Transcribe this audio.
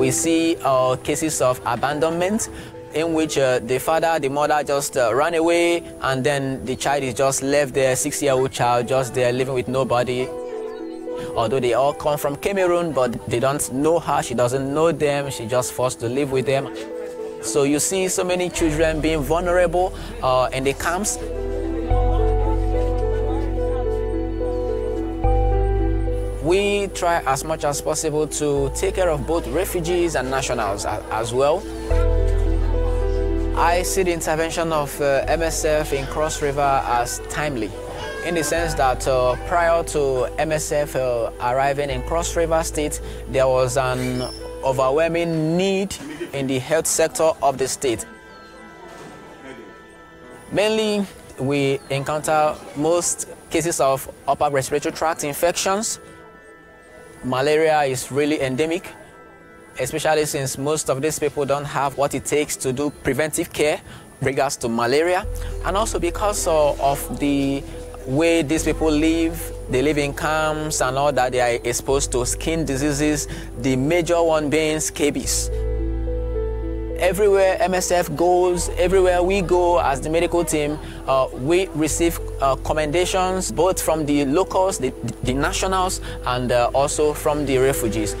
We see uh, cases of abandonment in which uh, the father, the mother just uh, ran away, and then the child is just left there, six year old child, just there living with nobody. Although they all come from Cameroon, but they don't know her, she doesn't know them, she just forced to live with them. So you see so many children being vulnerable uh, in the camps. We try as much as possible to take care of both refugees and nationals as well. I see the intervention of uh, MSF in Cross River as timely in the sense that uh, prior to MSF uh, arriving in Cross River State, there was an overwhelming need in the health sector of the state. Mainly, we encounter most cases of upper respiratory tract infections. Malaria is really endemic, especially since most of these people don't have what it takes to do preventive care regards to malaria, and also because of the way these people live, they live in camps and all that, they are exposed to skin diseases, the major one being scabies everywhere MSF goes, everywhere we go as the medical team, uh, we receive uh, commendations both from the locals, the, the nationals, and uh, also from the refugees.